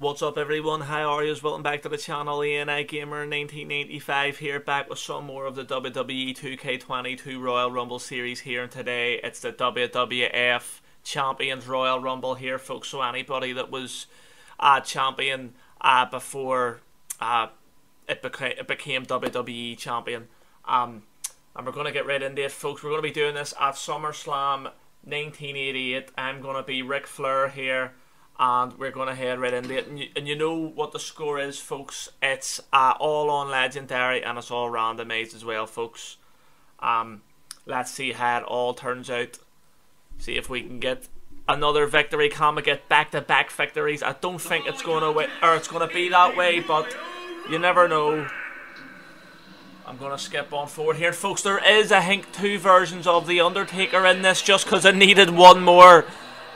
What's up everyone, how are you? Welcome back to the channel, ENI Gamer 1995 here, back with some more of the WWE 2K22 Royal Rumble series here. And today it's the WWF Champions Royal Rumble here folks, so anybody that was a champion uh, before uh, it, beca- it became WWE Champion. Um, and we're going to get right into it folks, we're going to be doing this at SummerSlam 1988, I'm going to be Ric Flair here and we're going to head right into it. And you, and you know what the score is, folks. It's uh, all on legendary and it's all randomized as well, folks. Um, let's see how it all turns out. See if we can get another victory. Can we get back to back victories? I don't think it's going to or it's going to be that way, but you never know. I'm going to skip on forward here, folks. There is, I think, two versions of the Undertaker in this, just because I needed one more.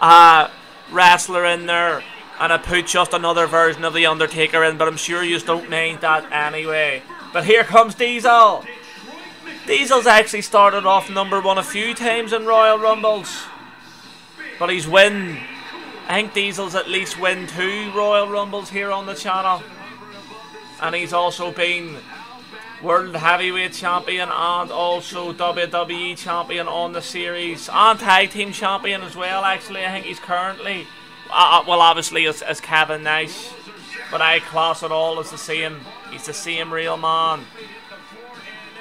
Uh, wrestler in there and I put just another version of The Undertaker in, but I'm sure you don't mind that anyway. But here comes Diesel. Diesel's actually started off number one a few times in Royal Rumbles, but he's win. I think Diesel's at least win two Royal Rumbles here on the channel, and he's also been World Heavyweight Champion and also WWE Champion on the series and Tag Team Champion as well. Actually, I think he's currently, uh, uh, well, obviously as, as Kevin Nash, but I class it all as the same. He's the same real man.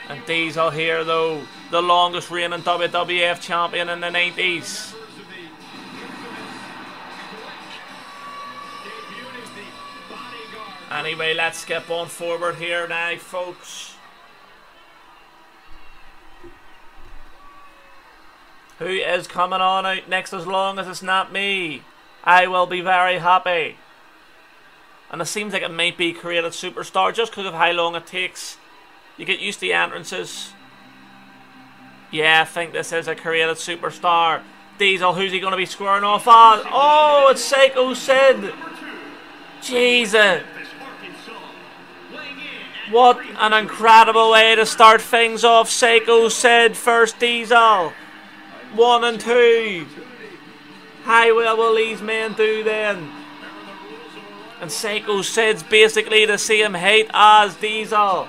And Diesel here though, the longest reigning WWF Champion in the 90s. Anyway, let's skip on forward here now, folks. Who is coming on out next as long as it's not me? I will be very happy. And it seems like it might be created superstar just because of how long it takes. You get used to the entrances. Yeah, I think this is a created superstar. Diesel, who's he going to be squaring off on? Oh, it's Psycho Sid. Jesus. What an incredible way to start things off. Psycho Sid first Diesel. One and two. How well will these men do then? And Psycho Sid's basically the same height as Diesel.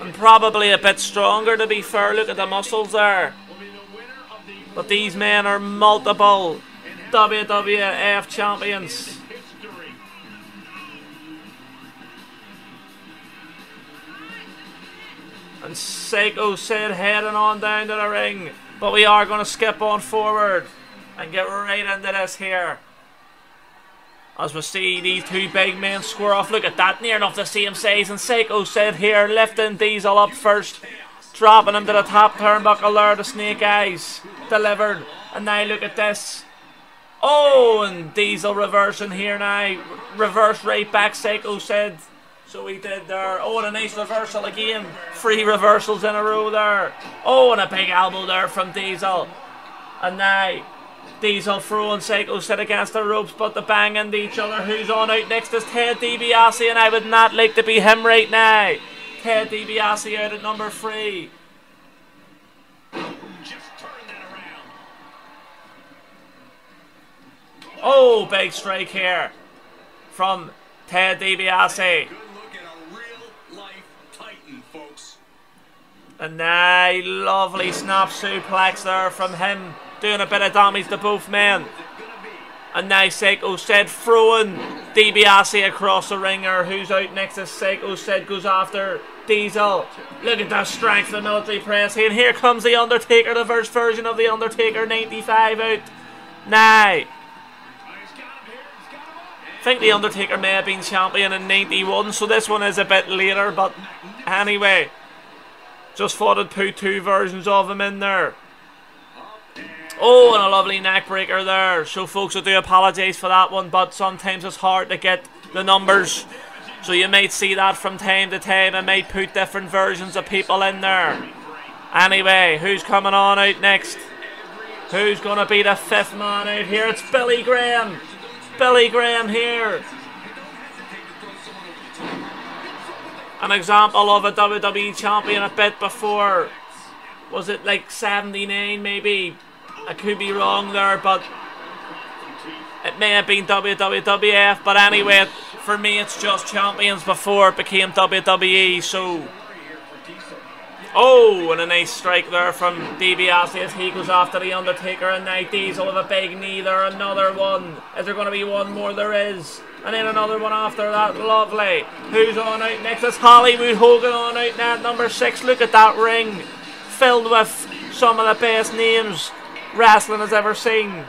And probably a bit stronger to be fair. Look at the muscles there. But these men are multiple WWF champions. And Psycho Sid heading on down to the ring. But we are going to skip on forward and get right into this here. As we see these two big men square off. Look at that, near enough the same size. And Psycho Sid here, lifting Diesel up first. Dropping him to the top turnbuckle there, the snake eyes. Delivered. And now look at this. Oh, and Diesel reversing here now. Reverse right back, Psycho Sid. So he did there. Oh, and a nice reversal again. Three reversals in a row there. Oh, and a big elbow there from Diesel. And now Diesel throwing Psycho Sid against the ropes, but the bang into each other. Who's on out next is Ted DiBiase, and I would not like to be him right now. Ted DiBiase out at number three. Oh, big strike here from Ted DiBiase. And now, lovely snap suplex there from him, doing a bit of damage to both men. And now oh, Psycho Sid throwing DiBiase across the ringer. Who's out next to Psycho oh, Sid goes after Diesel. Look at that strength of the military press. And here comes The Undertaker, the first version of The Undertaker 95 out. Now. I think The Undertaker may have been champion in 91, so this one is a bit later, but anyway. Just thought I'd put two versions of him in there. Oh, and a lovely neck breaker there. So, folks, I do apologise for that one, but sometimes it's hard to get the numbers. So, you might see that from time to time. I might put different versions of people in there. Anyway, who's coming on out next? Who's going to be the fifth man out here? It's Billy Graham. Billy Graham here. An example of a WWE champion a bit before. Was it like 79 maybe? I could be wrong there, but It may have been WWF, but anyway, for me, it's just champions before it became WWE. So, oh, and a nice strike there from DiBiase as he goes after the Undertaker, and now Diesel with a big knee there. Another one. Is there going to be one more? There is. And then another one after that. Lovely. Who's on out next? It's Hollywood Hogan on out now number six. Look at that ring. Filled with some of the best names wrestling has ever seen.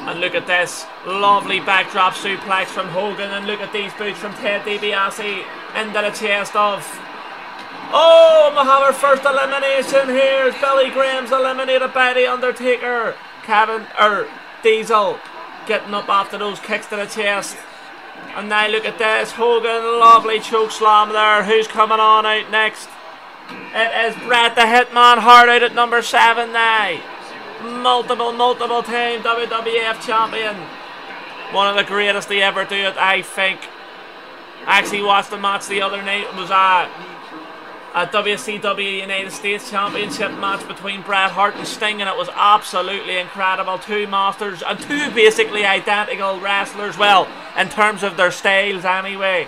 And look at this lovely backdrop suplex from Hogan. And look at these boots from Ted DiBiase into the chest of. Oh, our first elimination here. Billy Graham's eliminated by The Undertaker. Kevin, or Diesel, getting up after those kicks to the chest. And now look at this. Hogan, lovely choke slam there. Who's coming on out next? It is Bret the Hitman Hart out at number seven now multiple, multiple time WWF champion. One of the greatest to ever do it, I think. I actually watched the match the other night. It was a, a WCW United States Championship match between Bret Hart and Sting, and it was absolutely incredible. Two masters and two basically identical wrestlers. Well, in terms of their styles, anyway.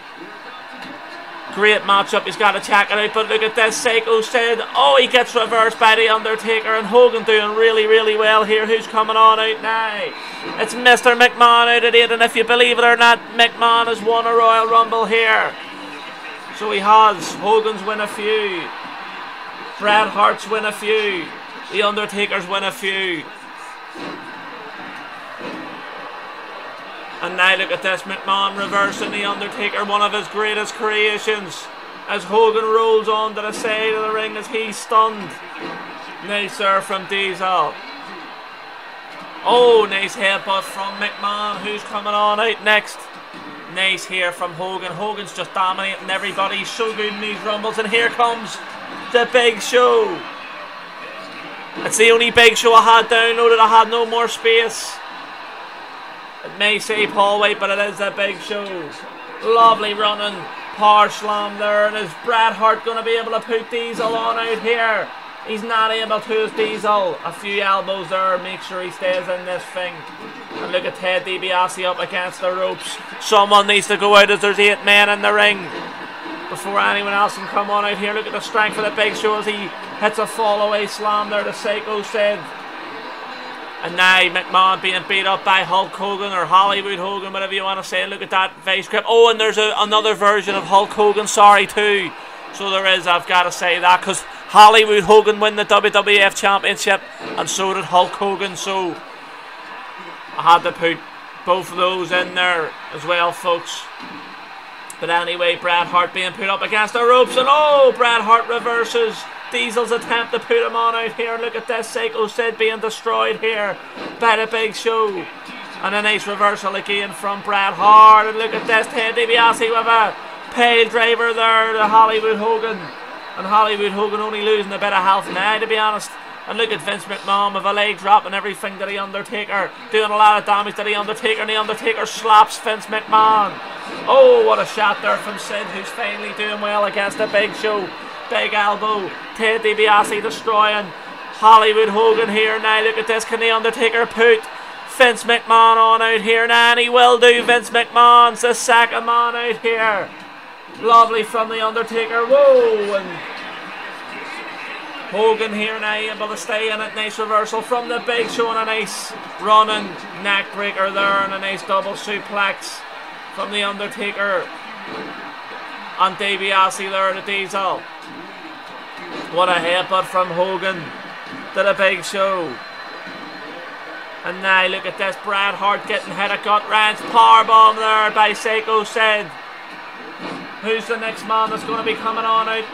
Great matchup, he's got to check it out. But look at this, Psycho Sid. Oh, he gets reversed by The Undertaker, and Hogan doing really, really well here. Who's coming on out now? It's Mr. McMahon out at 8, and if you believe it or not, McMahon has won a Royal Rumble here. So he has. Hogan's win a few. Bret Hart's win a few. The Undertaker's win a few. And now look at this McMahon reversing The Undertaker, one of his greatest creations. As Hogan rolls on to the side of the ring as he's stunned. Nice sir from Diesel. Oh, nice headbutt from McMahon, who's coming on out next. Nice here from Hogan. Hogan's just dominating everybody. So good in these rumbles. And here comes the big show. It's the only big show I had downloaded. I had no more space. It may say Paul White, but it is a big show. Lovely running power slam there, and is Bret Hart going to be able to put Diesel on out here? He's not able to as Diesel. A few elbows there, make sure he stays in this thing. And look at Ted DiBiase up against the ropes. Someone needs to go out as there's eight men in the ring. Before anyone else can come on out here, look at the strength of the big show as he hits a fall away slam there to Psycho Sid. And now McMahon being beat up by Hulk Hogan or Hollywood Hogan, whatever you want to say. Look at that face grip. Oh, and there's a, another version of Hulk Hogan, sorry, too. So there is, I've got to say that, because Hollywood Hogan win the WWF Championship, and so did Hulk Hogan. So I had to put both of those in there as well, folks. But anyway, Bret Hart being put up against the ropes, and oh, Bret Hart reverses. Diesel's attempt to put him on out here. Look at this. Psycho Sid being destroyed here by the big show. And a nice reversal again from Bret Hart. And look at this. Ted DiBiase with a pale driver there to Hollywood Hogan. And Hollywood Hogan only losing a bit of health now, to be honest. And look at Vince McMahon with a leg drop and everything to The Undertaker. Doing a lot of damage to The Undertaker. And The Undertaker slaps Vince McMahon. Oh, what a shot there from Sid, who's finally doing well against the big show. Big elbow. Ted DiBiase destroying Hollywood Hogan here now. Look at this. Can The Undertaker put Vince McMahon on out here now? And he will do. Vince McMahon's the second man out here. Lovely from The Undertaker. Whoa. And Hogan here now able to stay in it. Nice reversal from the big show and a nice running neck breaker there and a nice double suplex from The Undertaker. And DiBiase there, the Diesel. What a headbutt from Hogan to the big show. And now look at this, Bret Hart getting gut wrench powerbomb there by Psycho Sid. Who's the next man that's going to be coming on out?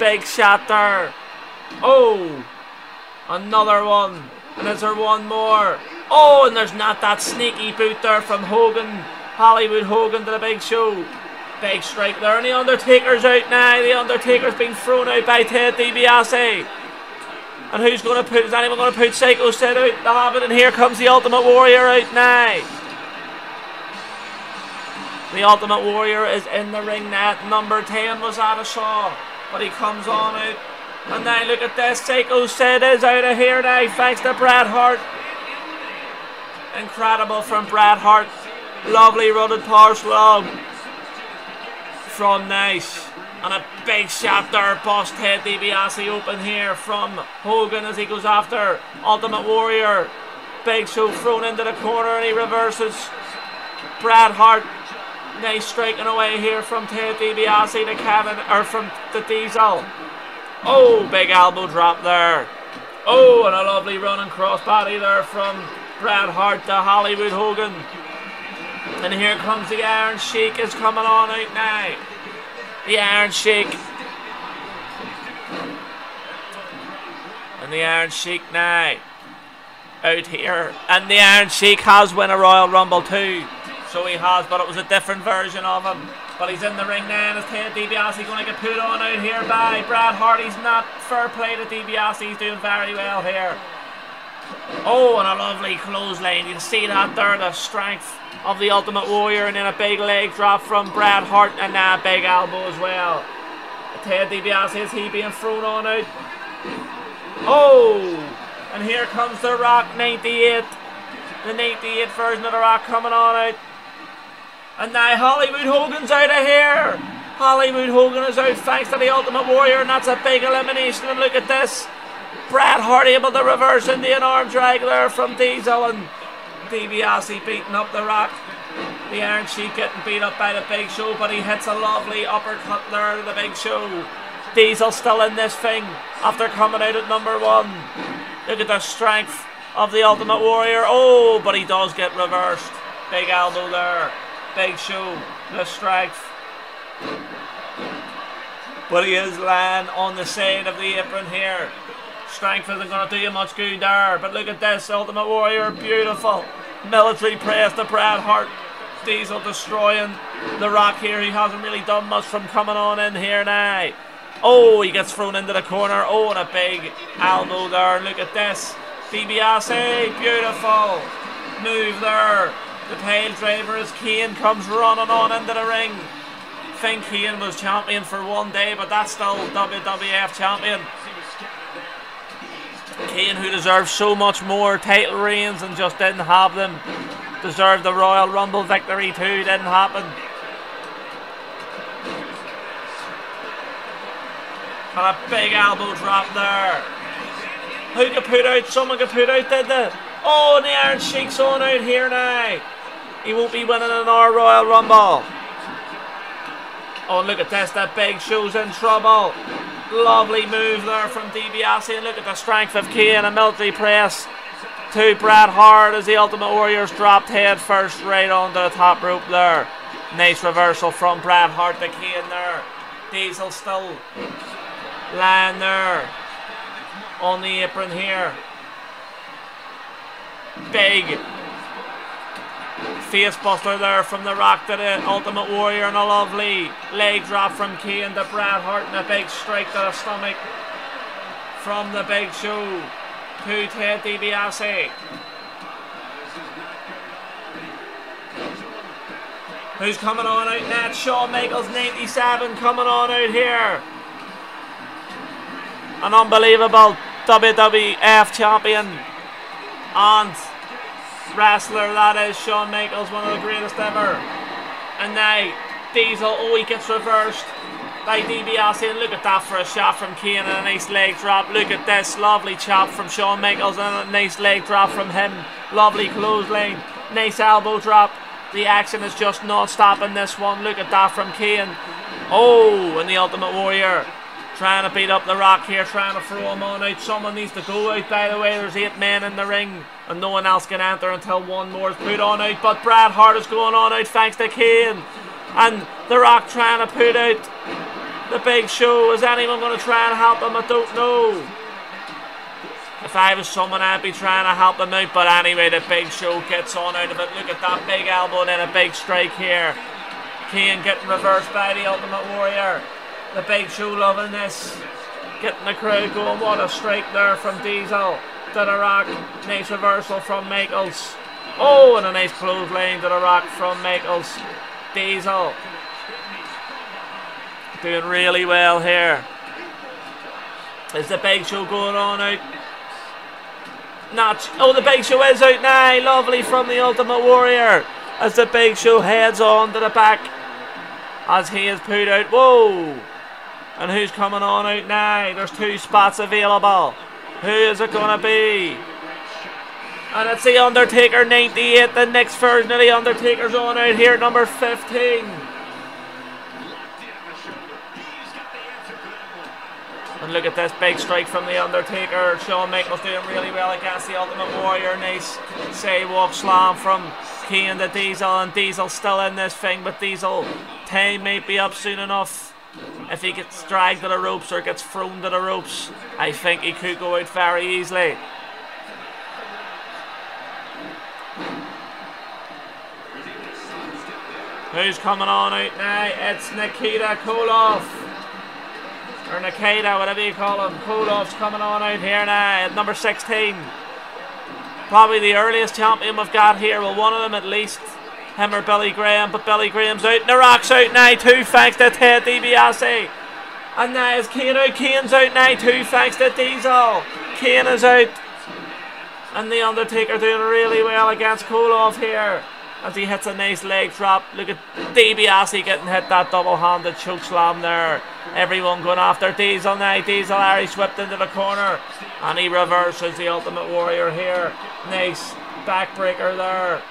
Big shot there. Oh, another one. And is there one more? Oh, and there's not that sneaky boot there from Hogan, Hollywood Hogan to the big show. Big strike there, and The Undertaker's out now. The Undertaker's been thrown out by Ted DiBiase. And who's going to put, is anyone going to put Psycho Sid out to have it? And here comes the Ultimate Warrior out now. The Ultimate Warrior is in the ring now. Number 10 was out of Shaw, but he comes on out. And now look at this, Psycho Sid is out of here now, thanks to Bret Hart. Incredible from Bret Hart. Lovely running power slog from Nice. And a big shot there, bust Ted DiBiase open here from Hogan as he goes after Ultimate Warrior. Big Show thrown into the corner and he reverses. Bret Hart, nice striking away here from Ted DiBiase to Kevin, or from the Diesel. Oh, big elbow drop there. Oh, and a lovely running crossbody there from Bret Hart to Hollywood Hogan. And here comes the Iron Sheik is coming on out now. The Iron Sheik. And the Iron Sheik now. Out here. And the Iron Sheik has won a Royal Rumble too. So he has, but it was a different version of him. But he's in the ring now, and is Ted DiBiase going to get put on out here by Bret Hart? He's not fair play to DiBiase, he's doing very well here. Oh, and a lovely clothesline. You can see that there, the strength of the Ultimate Warrior, and then a big leg drop from Bret Hart, and that big elbow as well. Ted DiBiase is he being thrown on out. Oh, and here comes the Rock 98. The 98 version of the Rock coming on out. And now Hollywood Hogan's out of here. Hollywood Hogan is out thanks to the Ultimate Warrior, and that's a big elimination. And look at this. Bret Hart able to reverse into an arm drag there from Diesel and DiBiase beating up the Rock. The Iron Sheik getting beat up by the Big Show, but he hits a lovely uppercut there to the Big Show. Diesel still in this thing after coming out at number one. Look at the strength of the Ultimate Warrior. Oh, but he does get reversed. Big elbow there. Big Show, the strength. But he is lying on the side of the apron here. Strength isn't going to do you much good there. But look at this Ultimate Warrior, beautiful. Military press to Bret Hart. Diesel destroying the Rock here. He hasn't really done much from coming on in here now. Oh, he gets thrown into the corner. Oh, and a big elbow there. Look at this. DiBiase, beautiful move there. The tail driver as Kane comes running on into the ring. Think Kane was champion for one day, but that's still WWF champion. Who deserves so much more title reigns and just didn't have them, deserved the Royal Rumble victory too. Didn't happen. And a big elbow drop there. Who could put out? Someone could put out, did they? Oh, and the Iron Sheik's on out here now. He won't be winning an our Royal Rumble. Oh, look at this. That big show's in trouble. Lovely move there from DiBiase. And look at the strength of Kane. A military press to Bret Hart as the Ultimate Warriors dropped head first right onto the top rope there. Nice reversal from Bret Hart to Kane there. Diesel still lying there on the apron here. Big face buster there from The Rock to the Ultimate Warrior and a lovely leg drop from Kane to Bret Hart and a big strike to the stomach from the Big Show to Ted DiBiase. Who's coming on out now? Shawn Michaels 97 coming on out here. An unbelievable WWF champion and wrestler that is Shawn Michaels, one of the greatest ever. And now Diesel, oh he gets reversed by DiBiase and look at that for a shot from Kane and a nice leg drop. Look at this lovely chop from Shawn Michaels and a nice leg drop from him. Lovely clothesline, nice elbow drop. The action is just not stopping this one. Look at that from Kane. Oh, and the Ultimate Warrior trying to beat up the Rock here, trying to throw him on out. Someone needs to go out, by the way. There's eight men in the ring, and no one else can enter until one more is put on out. But Bret Hart is going on out thanks to Kane. And the Rock trying to put out the big show. Is anyone going to try and help him? I don't know. If I was someone, I'd be trying to help them out. But anyway, the big show gets on out of it. Look at that big elbow and then a big strike here. Kane getting reversed by the Ultimate Warrior. The big show loving this. Getting the crowd going. What a strike there from Diesel to the Rock. Nice reversal from Michaels. Oh, and a nice clothesline to the Rock from Michaels. Diesel. Doing really well here. Is the big show going on out? not. Oh, the Big Show is out now. Lovely from the Ultimate Warrior as the Big Show heads on to the back as he is put out. Whoa! And who's coming on out now? There's two spots available. Who is it going to be? And it's The Undertaker 98, the next version of The Undertaker's on out here, number 15. And look at this big strike from The Undertaker. Shawn Michaels doing really well against the Ultimate Warrior. Nice walk slam from Kane to Diesel. And Diesel still in this thing, but Diesel time may be up soon enough. If he gets dragged to the ropes or gets thrown to the ropes, I think he could go out very easily. Who's coming on out now? It's Nikita Koloff or Nikita, whatever you call him. Koloff's coming on out here now at number 16. Probably the earliest champion we've got here. Well, one of them at least. Him or Billy Graham, but Billy Graham's out. The Rock's out now, two thanks to Ted DiBiase. And now is Kane out. Kane's out now, two thanks to Diesel. Kane is out. And The Undertaker doing really well against Koloff here as he hits a nice leg drop. Look at DiBiase getting hit that double-handed choke slam there. Everyone going after Diesel now. Diesel Irish whipped into the corner and he reverses the Ultimate Warrior here. Nice backbreaker there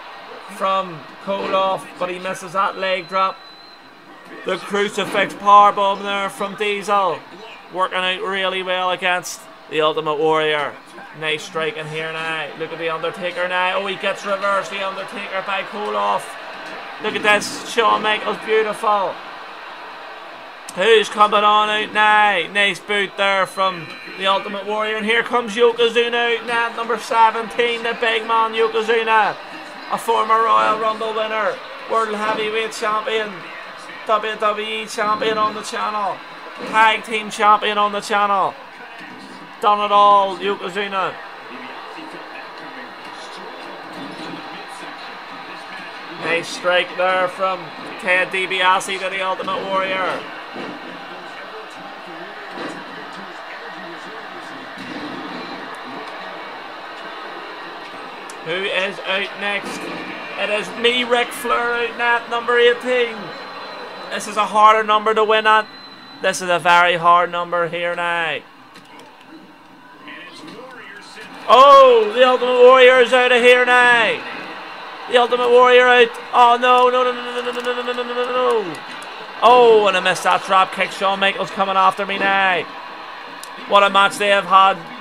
from Koloff, but he misses that leg drop. The crucifix powerbomb there from Diesel. Working out really well against the Ultimate Warrior. Nice striking here now. Look at the Undertaker now. Oh, he gets reversed. The Undertaker by Koloff. Look at this. Shawn Michaels, beautiful. Who's coming on out now? Nice boot there from the Ultimate Warrior. And here comes Yokozuna out now, number 17, the big man Yokozuna. A former Royal Rumble winner, World Heavyweight Champion, WWE Champion on the channel, Tag Team Champion on the channel. Done it all, Yokozuna. Nice strike there from Ted DiBiase to the Ultimate Warrior. Who is out next? It is me, Ric Flair, out net number 18. This is a harder number to win at. This is a very hard number here now. Oh, the Ultimate Warrior is out of here now. The Ultimate Warrior out. Oh no, no, no, no, no, no, no, no, no, no, no, no. Oh, and I missed that drop kick. Shawn Michaels coming after me now. What a match they have had.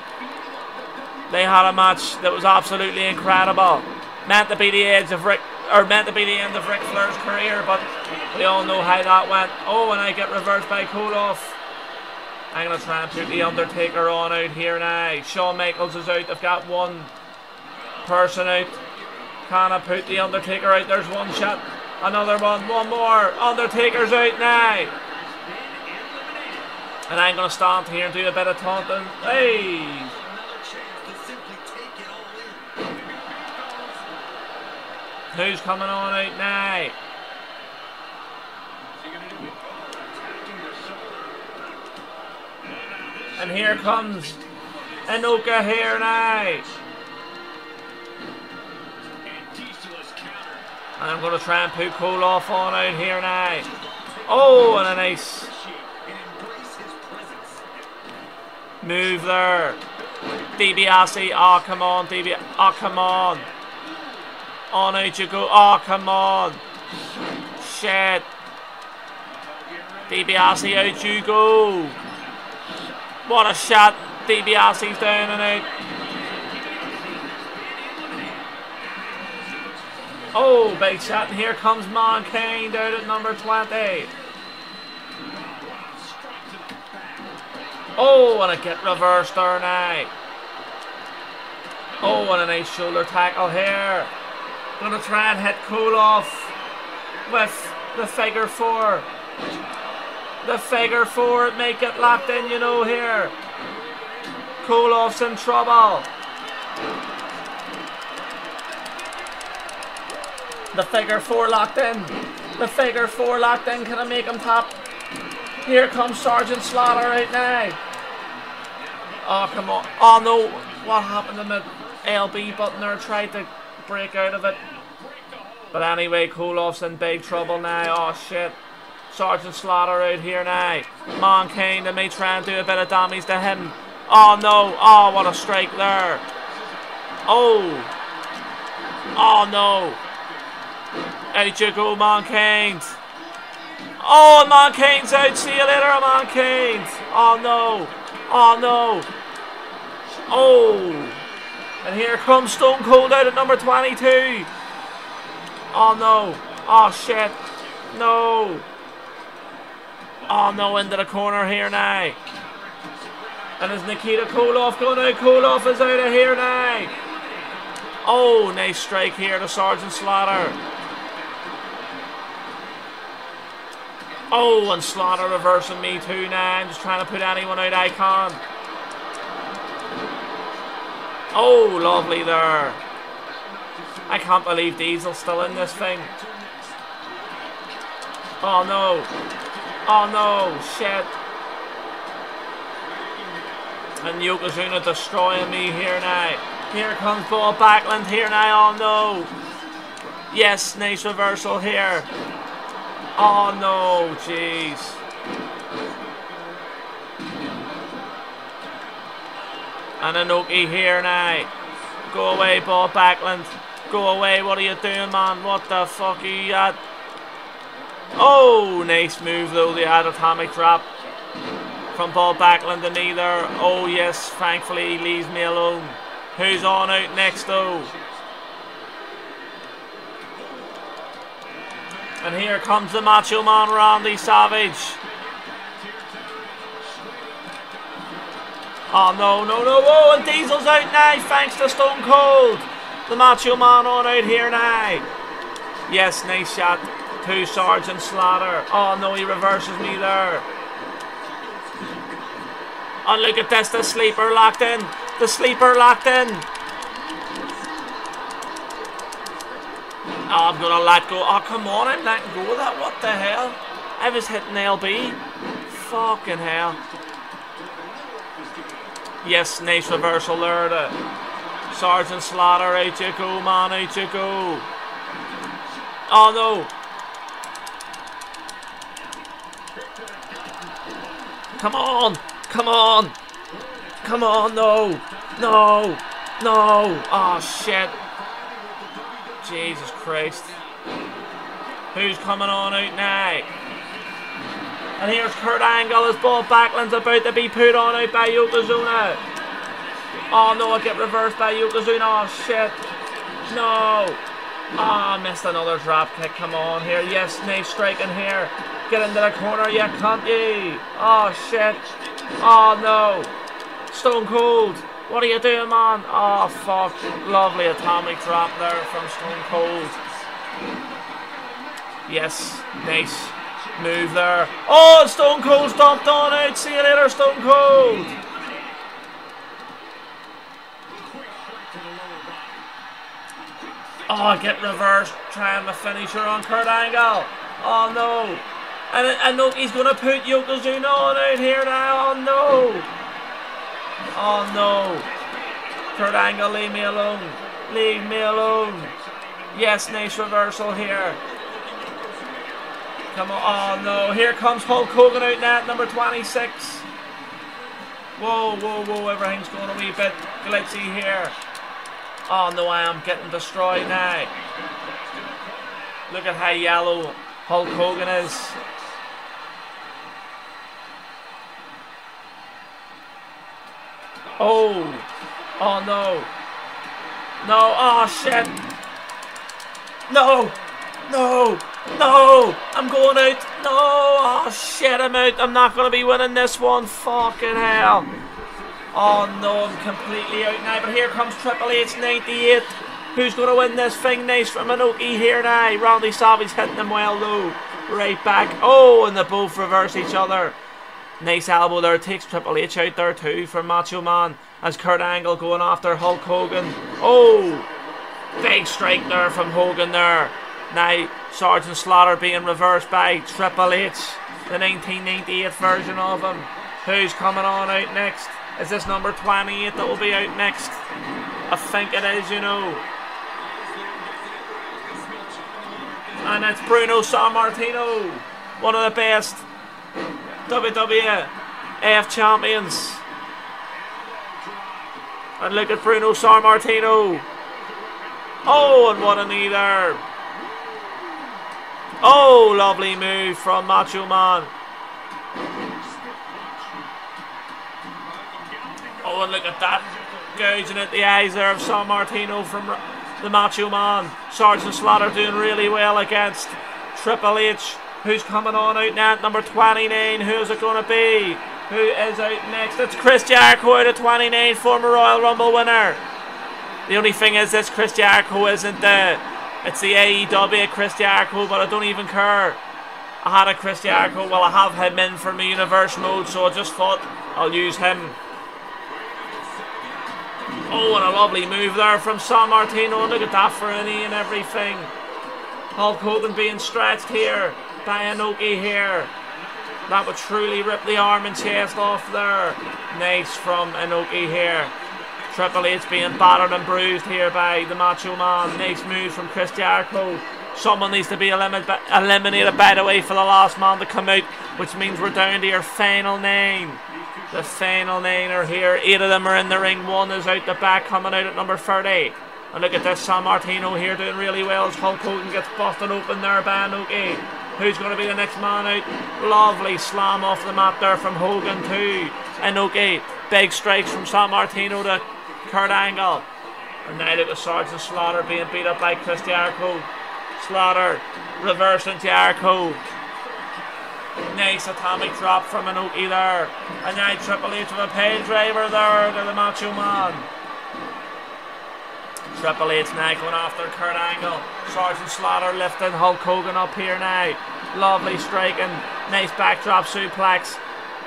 They had a match that was absolutely incredible. Meant to be the edge of Rick, or meant to be the end of Ric Flair's career, but we all know how that went. Oh, and I get reversed by Koloff. I'm to try and put The Undertaker on out here now. Shawn Michaels is out. They've got one person out. Can I put The Undertaker out? There's one shot. Another one. One more. Undertaker's out now. And I'm going to stand here and do a bit of taunting. Hey! Who's coming on out now? And here comes Inoki here now. And I'm going to try and put Koloff on out here now. Oh, and a nice move there. DiBiase, oh come on, DB, oh ah, come on. On go, oh come on. Shit. DiBiase, oh, you go. What a shot. DiBiase's down and out. Oh, big shot. And here comes Mankind out at number 20. Oh, and a get reversed there now. Oh, and a nice shoulder tackle here. Gonna try and hit Koloff with the figure four. The figure four, make it locked in, you know, here. Koloff's in trouble. The figure four locked in. The figure four locked in. Can I make him tap? Here comes Sergeant Slaughter right now. Oh, come on. Oh, no. What happened to the, LB button tried to break out of it. But anyway, Koloff's in big trouble now. Oh shit. Sergeant Slaughter out here now. Mankind and may try and do a bit of damage to him. Oh no. Oh, what a strike there. Oh. Oh no. Out you go, Mankind. Oh, Mankind's out. See you later, Mankind. Oh no. Oh no. Oh. And here comes Stone Cold out at number 22. Oh no. Oh shit. No. Oh no, into the corner here now. And is Nikita Koloff going out? Koloff is out of here now. Oh, nice strike here to Sergeant Slaughter. Oh, and Slaughter reversing me too now. I'm just trying to put anyone out I can. Oh, lovely there. I can't believe Diesel's still in this thing. Oh no. Oh no, shit. And Yokozuna destroying me here now. Here comes Bob Backlund here now. Oh no. Yes, nice reversal here. Oh no, jeez. And Inoki here now. Go away, Bob Backlund. Go away, what are you doing, man? What the fuck are you at? Oh, nice move though, They the atomic drop from Bob Backlund and either. Oh yes, thankfully he leaves me alone. Who's on out next though? And here comes the Macho Man Randy Savage. Oh no, no, no, oh, and Diesel's out now thanks to Stone Cold. The Macho Man on out here now. Yes, nice shot to Sergeant Slaughter. Oh no, he reverses me there. And oh, look at this, the sleeper locked in. The sleeper locked in. Oh, I'm gonna let go. Oh, come on, I'm letting go of that. What the hell? I was hitting LB. Fucking hell. Yes, nice reversal there. To Sergeant Slaughter, eh, you go, man, eh, out. Oh no. Come on, come on, come on, no, no, no. Oh shit. Jesus Christ. Who's coming on out now? And here's Kurt Angle as Bob Backlund's about to be put on out by Yokozuna. Oh no, I get reversed by Yokozuna. Oh shit. No. Ah, oh, missed another drop kick. Come on here. Yes, nice striking here. Get into the corner, yeah, can't you? Oh shit. Oh no. Stone Cold. What are you doing, man? Oh, fuck. Lovely atomic drop there from Stone Cold. Yes, nice move there. Oh, Stone Cold stomped on it. See you later, Stone Cold. Oh, get reversed. Trying to finish her on Kurt Angle. Oh, no. And, and look, he's going to put Yokozuna on out here now. Oh, no. Oh no. Kurt Angle, leave me alone. Leave me alone. Yes, nice reversal here. Come on. Oh no. Here comes Hulk Hogan out net, number 26. Whoa, whoa, whoa. Everything's going a wee bit glitchy here. Oh no, I am getting destroyed now. Look at how yellow Hulk Hogan is. Oh. Oh no. No. Oh shit. No. No. No. I'm going out. No. Oh shit. I'm out. I'm not going to be winning this one. Fucking hell. Oh no. I'm completely out now. But here comes Triple H 98. Who's going to win this thing? Nice from Inoki here now. Randy Savage hitting them well though. Right back. Oh, and they both reverse each other. Nice elbow there. Takes Triple H out there too for Macho Man. As Kurt Angle going after Hulk Hogan. Oh! Big strike there from Hogan there. Now Sergeant Slaughter being reversed by Triple H. The 1998 version of him. Who's coming on out next? Is this number 28 that will be out next? I think it is, you know. And it's Bruno Sammartino, one of the best WWF champions. And look at Bruno Sammartino. Oh, and what a knee there. Oh, lovely move from Macho Man. Oh, and look at that. Gouging at the eyes there of Sammartino from the Macho Man. Sergeant Slaughter doing really well against Triple H. Who's coming on out now at number 29? Who's it going to be? Who is out next? It's Chris Jericho out of 29, former Royal Rumble winner. The only thing is this Chris Jericho isn't the it's the AEW Chris Jericho, but I don't even care. I had a Chris Jericho, well I have him in for my universe mode, so I just thought I'll use him. Oh, and a lovely move there from Sammartino. Look at that for an E and everything. Hulk Hogan being stretched here by Inoki here. That would truly rip the arm and chest off there. Nice from Inoki here. Triple H being battered and bruised here by the Macho Man. Nice move from Chris Jericho. Someone needs to be eliminated, by the way, for the last man to come out, which means we're down to your final nine. The final nine are here. Eight of them are in the ring. One is out the back, coming out at number 30. And look at this, Sammartino here doing really well as Hulk Hogan gets busted open there by Inoki. Who's going to be the next man out? Lovely slam off the mat there from Hogan too. Inoki. Big strikes from Sammartino to Kurt Angle. And now look at Sergeant Slaughter being beat up by Chris Jericho. Slaughter reversing Jericho. Nice atomic drop from Inoki there. And now Triple H with a pay driver there to the Macho Man. Triple H now going after Kurt Angle. Sergeant Slaughter lifting Hulk Hogan up here now. Lovely striking. Nice backdrop suplex.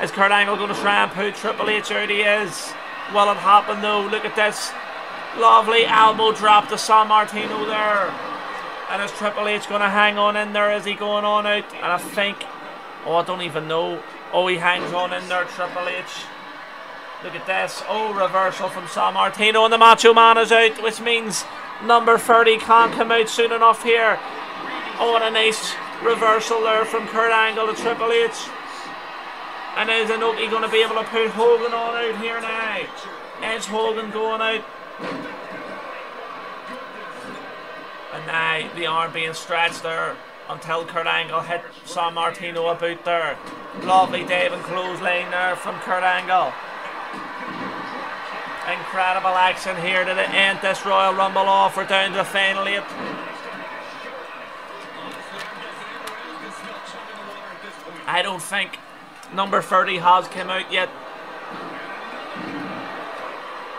Is Kurt Angle going to try and put Triple H out? He is. Well, it happened though. Look at this. Lovely elbow drop to Sammartino there. And is Triple H going to hang on in there? Is he going on out? And I think, oh, I don't even know. Oh, he hangs on in there, Triple H. Look at this. Oh, reversal from Sammartino. And the Macho Man is out, which means number 30 can't come out soon enough here. Oh, and a nice reversal there from Kurt Angle to Triple H. And is Inoki going to be able to put Hogan on out here now? Is Hogan going out? And now the arm being stretched there until Kurt Angle hit Sammartino about there. Lovely Dave and clothesline there from Kurt Angle. Incredible action here to the end this Royal Rumble off. We're down to the final eight. I don't think Number 30 has come out yet.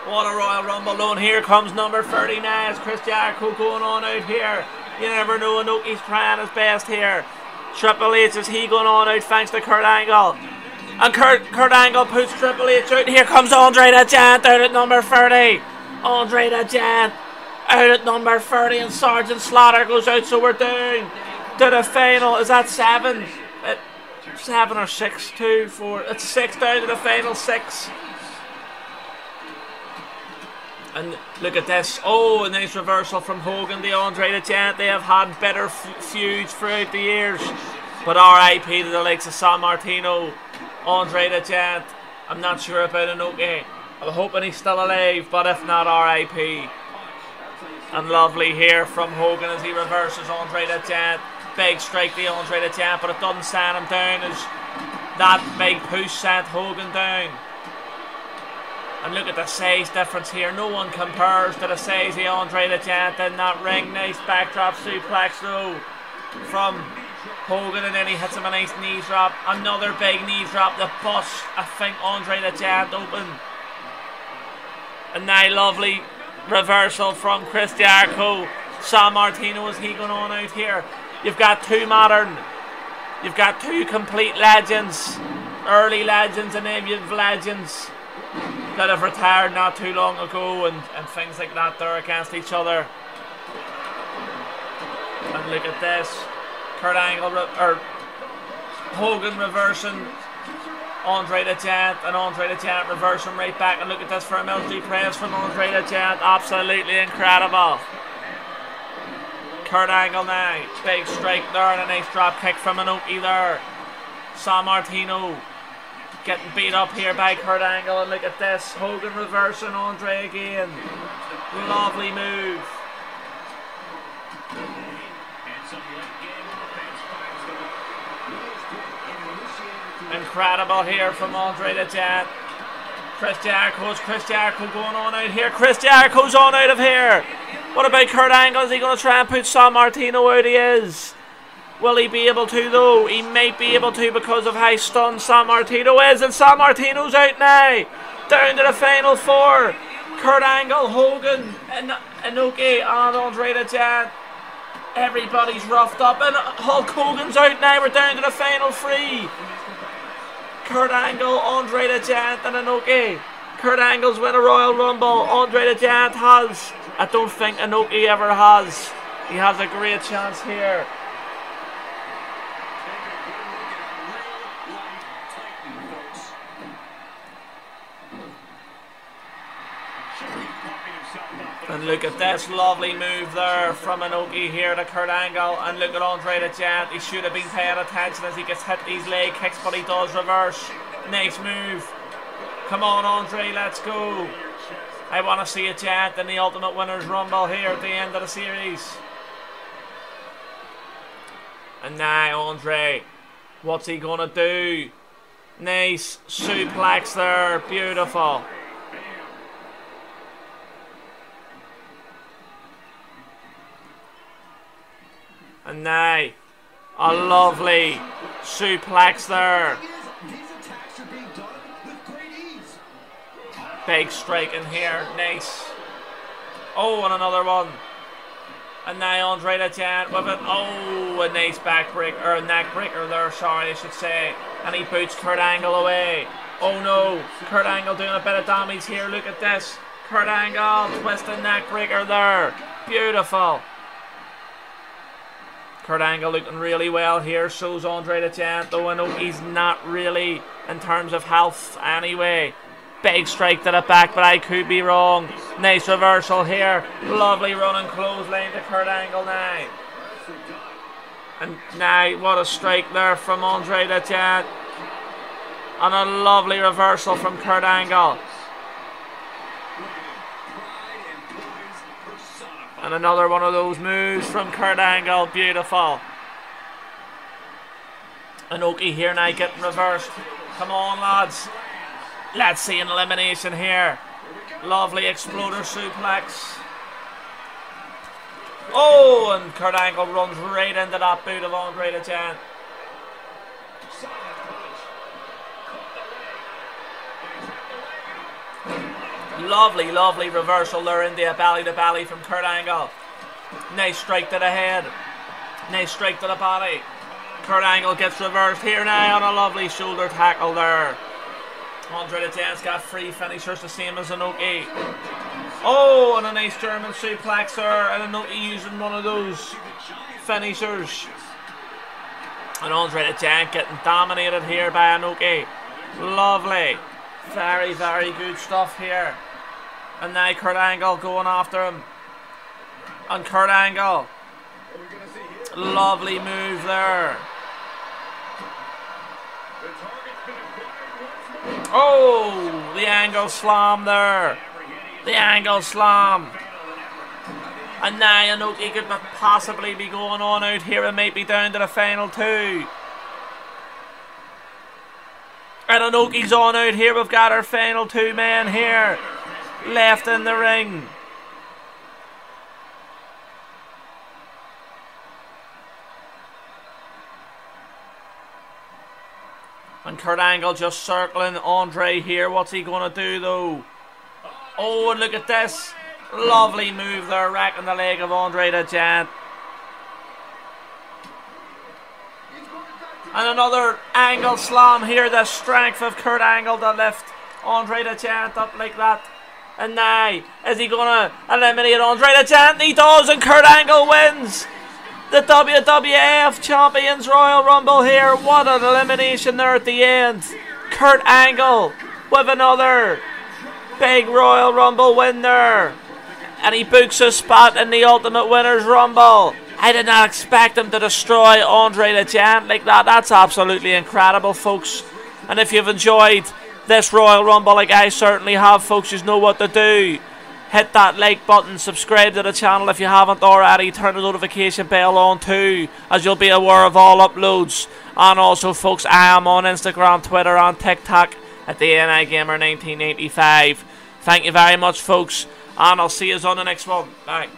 What a Royal Rumble and here comes number 39 as Chris Jericho going on out here. You never know, Inoki's trying his best here. Triple H, is he going on out thanks to Kurt Angle? And Kurt, Kurt Angle puts Triple H out. Here comes Andre the Giant out at number 30. Andre the Giant out at number 30 and Sergeant Slaughter goes out so we're down to the final. Is that seven? Seven or six, two, four. It's six down to the final six. And look at this. Oh, a nice reversal from Hogan, the Andre the Giant. They have had better feuds throughout the years. But RIP to the likes of Sammartino, Andre the Giant. I'm not sure about Inoki. I'm hoping he's still alive, but if not, RIP. And lovely here from Hogan as he reverses Andre the Giant big strike the Andre the Giant, but it doesn't send him down as that big push sent Hogan down. And look at the size difference here. No one compares to the size of Andre the Giant in that ring. Nice backdrop suplex though from Hogan and then he hits him a nice knee drop. Another big knee drop. The bus, I think Andre the Giant open. And now lovely reversal from Chris Jericho. Sammartino is he going on out here? You've got two modern, you've got two complete legends, early legends, and you've legends that have retired not too long ago and, and things like that. They're against each other. And look at this. Kurt Angle, or Hogan reversing Andre the Giant and Andre the Giant reversing right back and look at this for a military press from Andre the Giant. Absolutely incredible. Kurt Angle now. Big strike there and a nice drop kick from Inoki there. Sammartino getting beat up here by Kurt Angle and look at this. Hogan reversing Andre again. Lovely move. Incredible here from Andre the Giant. Chris Jericho's Chris Jericho going on out here. Chris Jericho's on out of here. What about Kurt Angle? Is he going to try and put Sammartino out? He is. Will he be able to though? He might be able to because of how stunned Sammartino is. And Sammartino's out now. Down to the final four. Kurt Angle, Hogan, and Inoki, and Andre the Giant. Everybody's roughed up. And Hulk Hogan's out now. We're down to the final three. Kurt Angle, Andre the Giant, and Inoki. Kurt Angle's win a Royal Rumble. Andre the Giant has. I don't think Inoki ever has. He has a great chance here. And look at this lovely move there from Inoki here to Kurt Angle. And look at Andre the Giant. He should have been paying attention as he gets hit these leg kicks, but he does reverse. Nice move. Come on, Andre, let's go. I want to see a Giant in the Ultimate Winners Rumble here at the end of the series. And now, Andre, what's he going to do? Nice suplex there. Beautiful. And now, a lovely suplex there. Big strike in here, nice. Oh, and another one. And now Andre Giant with it. Oh, a nice back break or neck breaker there, sorry, I should say. And he boots Kurt Angle away. Oh no, Kurt Angle doing a bit of damage here. Look at this. Kurt Angle, twisting neck breaker there. Beautiful. Kurt Angle looking really well here. Shows Andre Giant, though I know he's not really in terms of health anyway. Big strike to the back, but I could be wrong. Nice reversal here. Lovely running clothesline to Kurt Angle now. And now, what a strike there from Andre the Giant. And a lovely reversal from Kurt Angle. And another one of those moves from Kurt Angle. Beautiful. Inoki here now getting reversed. Come on, lads. Let's see an elimination here. Lovely exploder suplex. Oh, and Kurt Angle runs right into that boot of Andre the Giant. Lovely, lovely reversal there in the belly to belly from Kurt Angle. Nice strike to the head. Nice strike to the body. Kurt Angle gets reversed here now on a lovely shoulder tackle there. Andre the Giant's got three finishers the same as Inoki. Oh, and a nice German suplex there, and Inoki using one of those finishers. And Andre the Giant getting dominated here by Inoki. Lovely. Very, very good stuff here. And now Kurt Angle going after him. And Kurt Angle. Lovely move there. Oh, the angle slam there. The angle slam. And now Inoki could possibly be going on out here and maybe down to the final two. And Inoki's on out here. We've got our final two men here left in the ring. And Kurt Angle just circling Andre here. What's he going to do though? Oh, and look at this. Lovely move there, racking the leg of Andre the Giant. And another angle slam here. The strength of Kurt Angle to lift Andre the Giant up like that. And now, is he going to eliminate Andre the Giant? He does, and Kurt Angle wins the WWF Champions Royal Rumble here. What an elimination there at the end. Kurt Angle with another big Royal Rumble win there. And he books a spot in the Ultimate Winners Rumble. I did not expect him to destroy Andre the Giant like that. That's absolutely incredible, folks. And if you've enjoyed this Royal Rumble like I certainly have, folks, you know what to do. Hit that like button, subscribe to the channel if you haven't already, turn the notification bell on too, as you'll be aware of all uploads. And also, folks, I am on Instagram, Twitter, and TikTok at the NI Gamer 1985. Thank you very much, folks, and I'll see you on the next one. Bye.